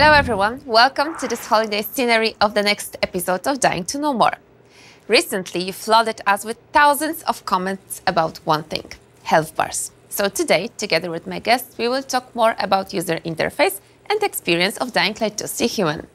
Hello, everyone. Welcome to this holiday scenery of the next episode of Dying 2 Know More. Recently, you flooded us with thousands of comments about one thing health bars. So, today, together with my guests, we will talk more about user interface and experience of Dying Light 2 Stay Human.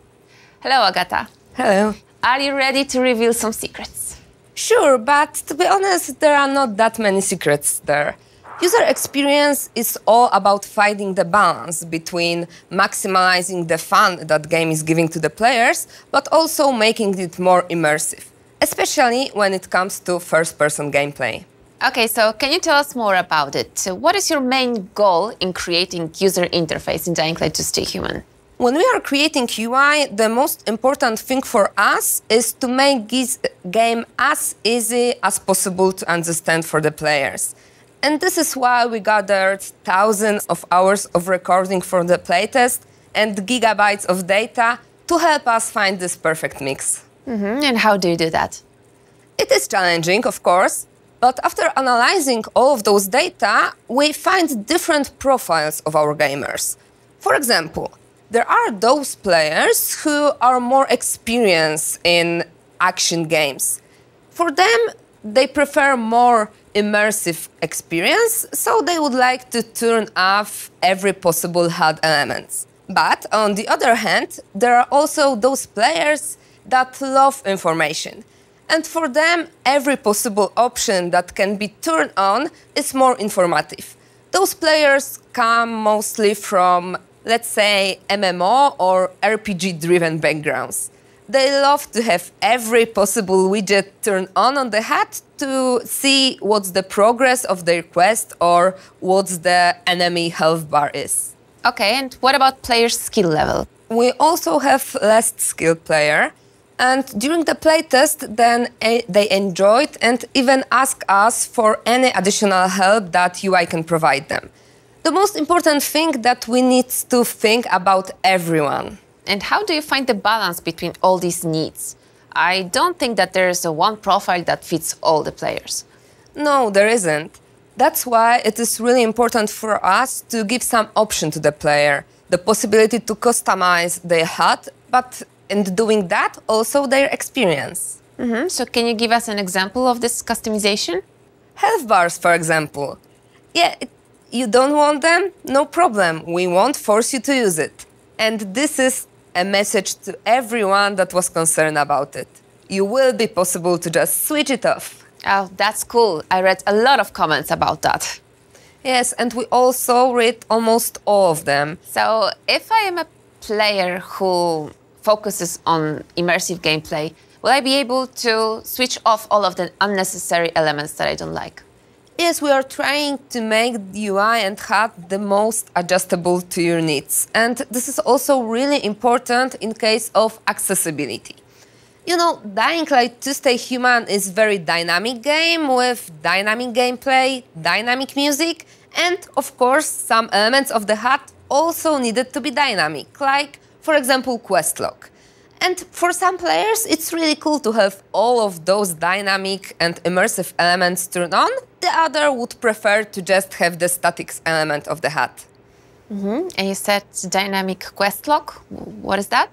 Hello, Agata. Hello. Are you ready to reveal some secrets? Sure, but to be honest, there are not that many secrets there. User experience is all about finding the balance between maximizing the fun that game is giving to the players, but also making it more immersive, especially when it comes to first-person gameplay. Okay, so can you tell us more about it? What is your main goal in creating user interface in Dying Light 2 Stay Human? When we are creating UI, the most important thing for us is to make this game as easy as possible to understand for the players. And this is why we gathered thousands of hours of recording for the playtest and gigabytes of data to help us find this perfect mix. Mm-hmm. And how do you do that? It is challenging, of course, but after analyzing all of those data, we find different profiles of our gamers. For example, there are those players who are more experienced in action games. For them, they prefer more immersive experience, so they would like to turn off every possible HUD elements. But on the other hand, there are also those players that love information. And for them, every possible option that can be turned on is more informative. Those players come mostly from, let's say, MMO or RPG driven backgrounds they love to have every possible widget turned on on the HUD to see what's the progress of their quest or what's the enemy health bar is. Okay, and what about player's skill level? We also have less skilled player. And during the playtest, then they enjoyed and even asked us for any additional help that UI can provide them. The most important thing that we need to think about everyone. And how do you find the balance between all these needs? I don't think that there is a one profile that fits all the players. No, there isn't. That's why it is really important for us to give some option to the player, the possibility to customize their HUD, but in doing that, also their experience. Mm-hmm. So, can you give us an example of this customization? Health bars, for example. Yeah, it, you don't want them? No problem. We won't force you to use it. And this is a message to everyone that was concerned about it. You will be possible to just switch it off. Oh, that's cool. I read a lot of comments about that. Yes, and we also read almost all of them. So, if I am a player who focuses on immersive gameplay, will I be able to switch off all of the unnecessary elements that I don't like? Yes, we are trying to make the UI and HUD the most adjustable to your needs. And this is also really important in case of accessibility. You know, Dying Light 2 Stay Human is very dynamic game with dynamic gameplay, dynamic music, and of course some elements of the HUD also needed to be dynamic, like for example quest log. And for some players, it's really cool to have all of those dynamic and immersive elements turned on. The other would prefer to just have the statics element of the HUD. Mm-hmm. And you said dynamic quest log. What is that?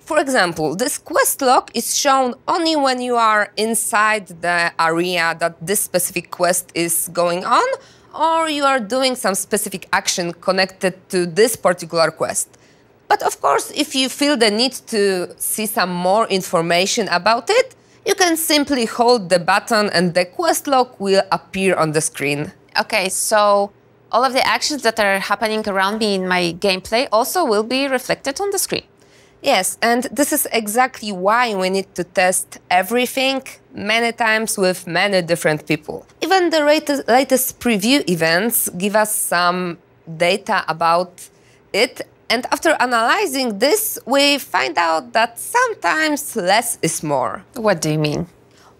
For example, this quest log is shown only when you are inside the area that this specific quest is going on, or you are doing some specific action connected to this particular quest. But of course, if you feel the need to see some more information about it, you can simply hold the button and the quest log will appear on the screen. Okay, so all of the actions that are happening around me in my gameplay also will be reflected on the screen. Yes, and this is exactly why we need to test everything many times with many different people. Even the latest preview events give us some data about it and after analyzing this, we find out that sometimes less is more. What do you mean?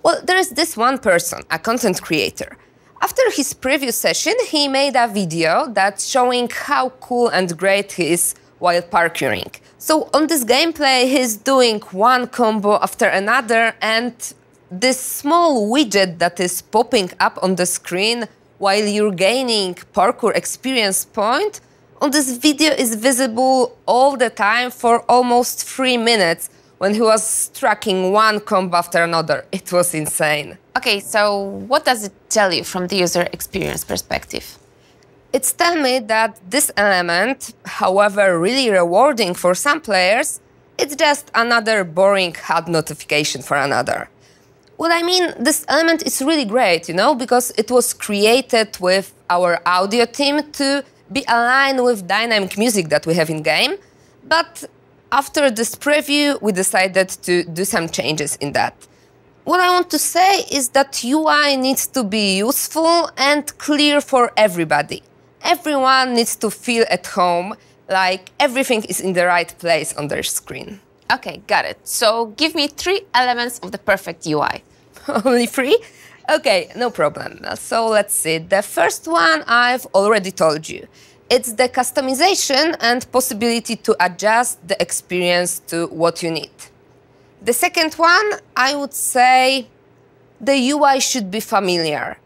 Well, there is this one person, a content creator. After his previous session, he made a video that's showing how cool and great he is while parkouring. So on this gameplay, he's doing one combo after another, and this small widget that is popping up on the screen while you're gaining parkour experience point On this video is visible all the time for almost three minutes when he was tracking one combo after another. It was insane. Okay, so what does it tell you from the user experience perspective? It's telling me that this element, however really rewarding for some players, it's just another boring HUD notification for another. What I mean, this element is really great, you know, because it was created with our audio team to be aligned with dynamic music that we have in game. But after this preview, we decided to do some changes in that. What I want to say is that UI needs to be useful and clear for everybody. Everyone needs to feel at home, like everything is in the right place on their screen. Okay, got it. So give me three elements of the perfect UI. Only three? Okay, no problem. So let's see. The first one I've already told you. It's the customization and possibility to adjust the experience to what you need. The second one, I would say the UI should be familiar.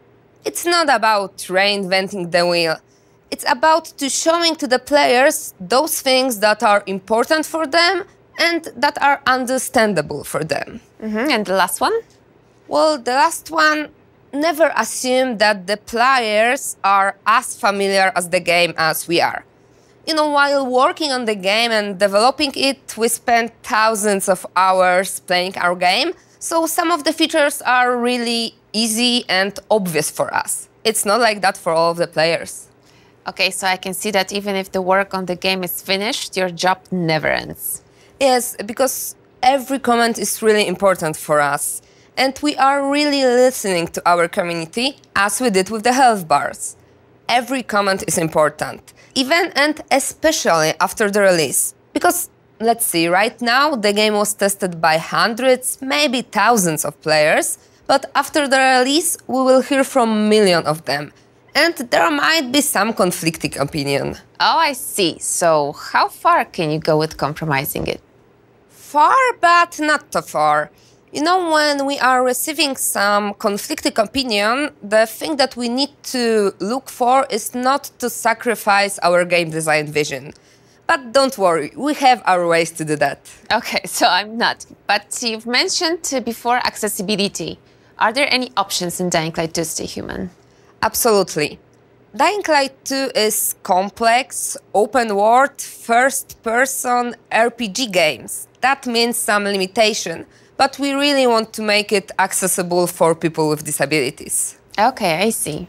It's not about reinventing the wheel. It's about to showing to the players those things that are important for them and that are understandable for them. Mm-hmm. And the last one? Well, the last one never assume that the players are as familiar as the game as we are. You know, while working on the game and developing it, we spent thousands of hours playing our game, so some of the features are really easy and obvious for us. It's not like that for all of the players. Okay, so I can see that even if the work on the game is finished, your job never ends. Yes, because every comment is really important for us. And we are really listening to our community as we did with the health bars. Every comment is important, even and especially after the release. Because let's see, right now the game was tested by hundreds, maybe thousands of players, but after the release we will hear from millions of them. And there might be some conflicting opinion. Oh, I see. So how far can you go with compromising it? Far, but not too far. You know, when we are receiving some conflicting opinion, the thing that we need to look for is not to sacrifice our game design vision. But don't worry, we have our ways to do that. Okay, so I'm not. But you've mentioned before accessibility. Are there any options in Dying Light 2 Stay Human? Absolutely. Dying Light 2 is complex, open world, first person RPG games. That means some limitation but we really want to make it accessible for people with disabilities. Okay, I see.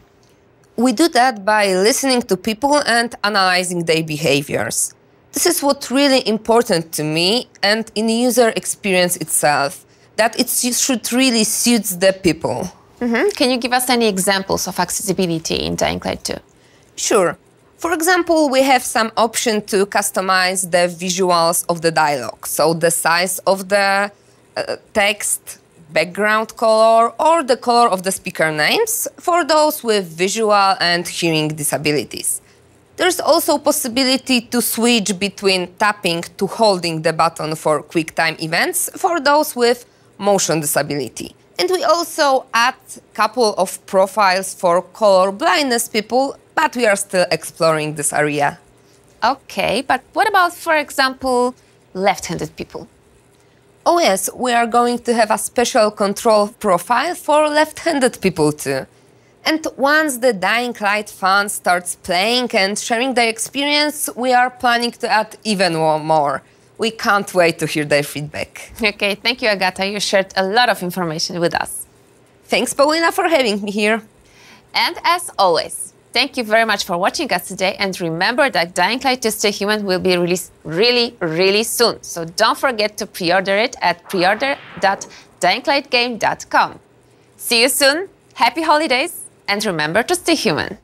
We do that by listening to people and analyzing their behaviors. This is what's really important to me and in user experience itself, that it should really suit the people. Mm -hmm. Can you give us any examples of accessibility in Dying Light 2? Sure. For example, we have some option to customize the visuals of the dialogue, so the size of the uh, text, background color, or the color of the speaker names for those with visual and hearing disabilities. There's also possibility to switch between tapping to holding the button for QuickTime events for those with motion disability. And we also add couple of profiles for color blindness people, but we are still exploring this area. Okay, but what about, for example, left-handed people? Oh yes, we are going to have a special control profile for left-handed people too. And once the Dying Light fans starts playing and sharing their experience, we are planning to add even more. We can't wait to hear their feedback. Okay, thank you, Agata. You shared a lot of information with us. Thanks, Paulina, for having me here. And as always, Thank you very much for watching us today. And remember that Dying Light 2 Stay Human will be released really, really soon. So don't forget to pre-order it at preorder.dyinglightgame.com. See you soon. Happy holidays. And remember to stay human.